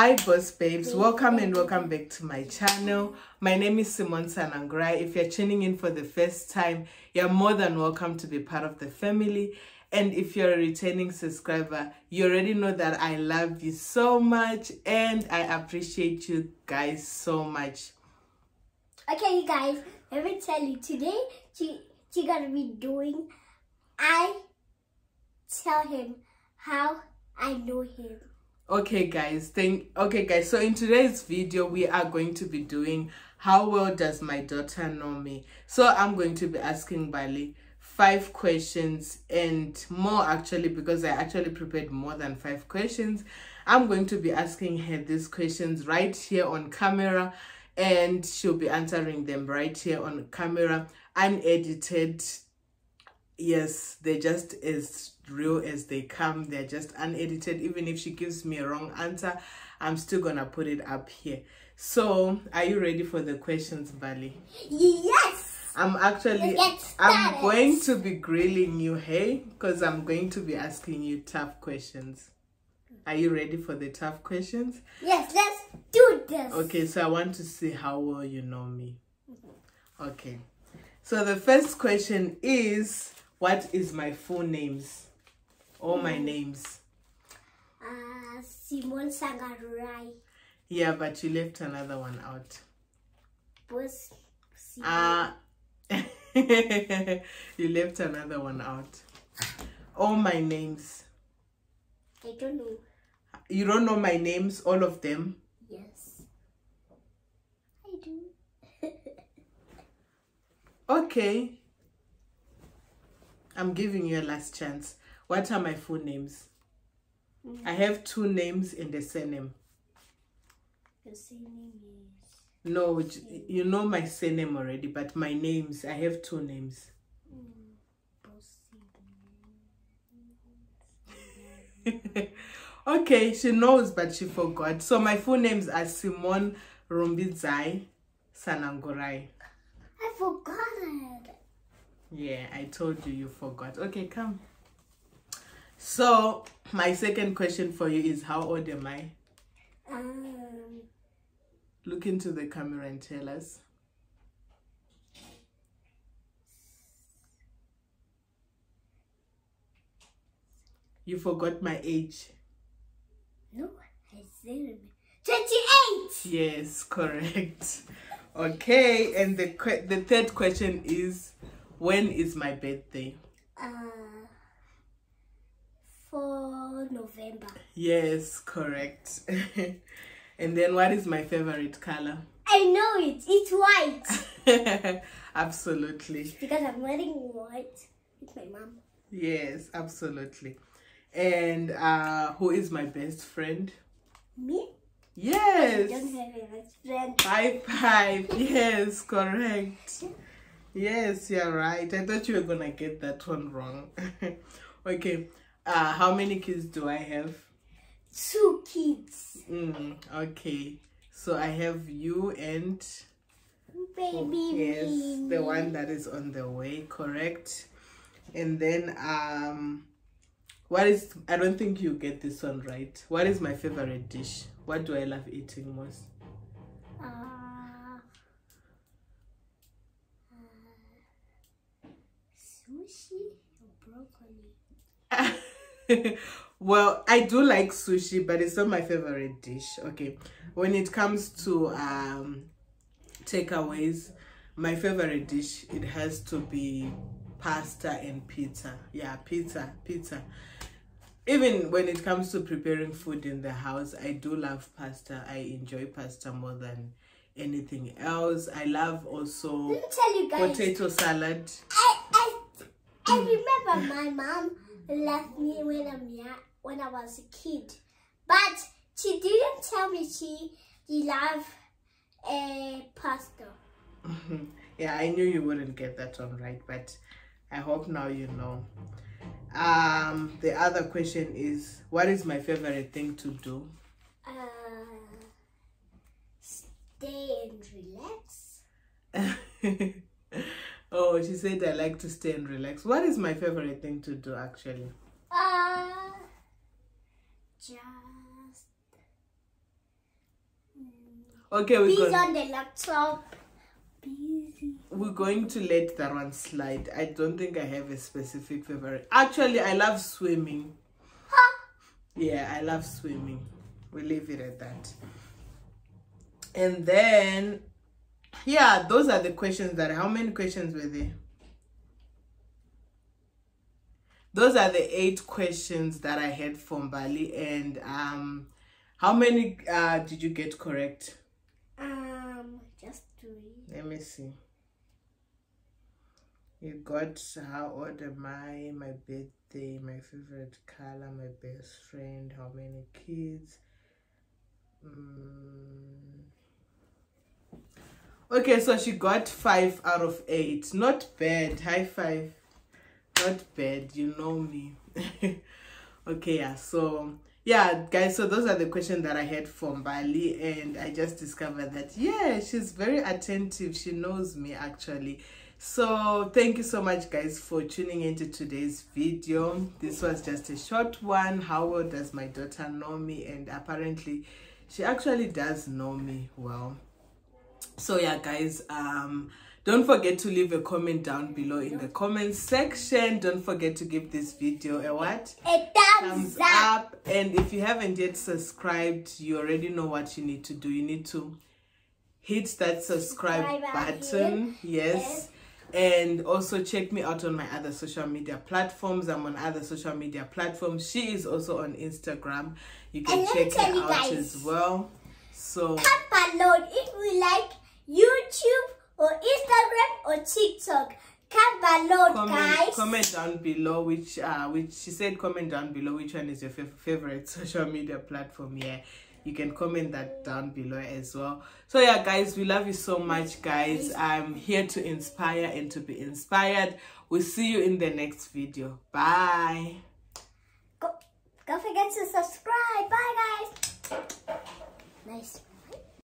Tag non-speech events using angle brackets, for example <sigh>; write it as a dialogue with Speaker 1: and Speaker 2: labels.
Speaker 1: Hi boss babes, welcome and welcome back to my channel. My name is Simone Sanangurai. If you're tuning in for the first time, you're more than welcome to be part of the family. And if you're a returning subscriber, you already know that I love you so much and I appreciate you guys so much.
Speaker 2: Okay, you guys, let me tell you, today she, she gonna be doing, I tell him how I know him.
Speaker 1: Okay guys, thank okay guys, so in today's video we are going to be doing how well does my daughter know me? So I'm going to be asking Mbali five questions and more actually because I actually prepared more than five questions. I'm going to be asking her these questions right here on camera and she'll be answering them right here on camera unedited yes they're just as real as they come they're just unedited. Even if she gives me a wrong answer i'm still gonna put it up here. So are you ready for the questions Mbali?
Speaker 2: Yes!
Speaker 1: I'm actually i'm going to be grilling you hey? Because i'm going to be asking you tough questions. Are you ready for the tough questions?
Speaker 2: Yes let's do this.
Speaker 1: Okay so i want to see how well you know me. Okay. So the first question is what is my full names? All my mm. names.
Speaker 2: Uh, Simon Sangarai.
Speaker 1: Yeah, but you left another one out.
Speaker 2: Was
Speaker 1: uh, <laughs> you left another one out. All my names.
Speaker 2: I don't know.
Speaker 1: You don't know my names, all of them?
Speaker 2: Yes. I do. <laughs>
Speaker 1: okay. I'm giving you a last chance. What are my full names? Mm -hmm. I have two names in the surname.
Speaker 2: The surname is...
Speaker 1: No, you know my surname already, but my names, I have two names. <laughs> Okay, she knows, but she forgot. So my full names are Simone Rumbidzai Sanangurai.
Speaker 2: I forgot it.
Speaker 1: Yeah, I told you you forgot. Okay, come. So, my second question for you is how old am I?
Speaker 2: Um,
Speaker 1: Look into the camera and tell us. You forgot my age.
Speaker 2: No, I said 28!
Speaker 1: Yes, correct. Okay, and the the third question is when is my birthday?
Speaker 2: Uh, for November.
Speaker 1: Yes, correct. <laughs> and then what is my favorite color?
Speaker 2: I know it. It's white. <laughs>
Speaker 1: absolutely.
Speaker 2: Because I'm wearing white with my mom.
Speaker 1: Yes, absolutely. And uh, who is my best friend?
Speaker 2: Me?
Speaker 1: Yes.
Speaker 2: I don't have a best friend.
Speaker 1: Five five. Yes, correct. Yes, you're right. I thought you were gonna get that one wrong. <laughs> okay. Uh how many kids do I have?
Speaker 2: Two kids.
Speaker 1: Mm, okay. So I have you and
Speaker 2: baby.
Speaker 1: Oh, yes, the one that is on the way, correct. And then um what is I don't think you get this one right. What is my favorite dish? What do I love eating most?
Speaker 2: Uh sushi or
Speaker 1: broccoli? <laughs> well, I do like sushi, but it's not my favorite dish. Okay, when it comes to um, takeaways, my favorite dish, it has to be pasta and pizza. Yeah, pizza, pizza. Even when it comes to preparing food in the house, I do love pasta. I enjoy pasta more than anything else. I love also potato salad.
Speaker 2: I I remember my mom left me when I'm young, when I was a kid, but she didn't tell me she loved a pasta. <laughs>
Speaker 1: yeah, I knew you wouldn't get that one right, but I hope now you know. Um, the other question is, what is my favorite thing to do?
Speaker 2: Uh, stay and relax. <laughs>
Speaker 1: Oh, she said I like to stay and relax. What is my favorite thing to do actually?
Speaker 2: Uh, just
Speaker 1: Okay, we're going.
Speaker 2: on the laptop. Busy.
Speaker 1: We're going to let that one slide. I don't think I have a specific favorite. Actually, I love swimming.
Speaker 2: Huh?
Speaker 1: Yeah, I love swimming. We'll leave it at that. And then, yeah, those are the questions that. How many questions were there? Those are the eight questions that I had from Mbali. And um, how many uh, did you get correct?
Speaker 2: Um, just three.
Speaker 1: Let me see. You got how old am I? My birthday, my favorite color, my best friend, how many kids? Mm. Okay, so she got five out of eight. Not bad. High five. Not bad. You know me. <laughs> okay, yeah. So yeah guys so those are the questions that i had from Mbali and i just discovered that yeah she's very attentive she knows me actually so thank you so much guys for tuning into today's video this was just a short one how well does my daughter know me and apparently she actually does know me well so yeah guys um don't forget to leave a comment down below in the comment section. Don't forget to give this video a what?
Speaker 2: A thumbs,
Speaker 1: thumbs
Speaker 2: up.
Speaker 1: up. And if you haven't yet subscribed you already know what you need to do. You need to hit that subscribe button. yes. And also check me out on my other social media platforms. I'm on other social media platforms. She is also on instagram. You can
Speaker 2: And
Speaker 1: check her out
Speaker 2: guys.
Speaker 1: as well. So
Speaker 2: Comment if you like YouTube or Instagram or TikTok. Comment below,
Speaker 1: comment
Speaker 2: guys.
Speaker 1: comment down below which uh which she said comment down below which one is your favorite <laughs> social media platform yeah you can comment that down below as well so yeah guys we love you so much guys i'm here to inspire and to be inspired we'll see you in the next video bye
Speaker 2: Go, don't forget to subscribe. Bye, guys. Nice.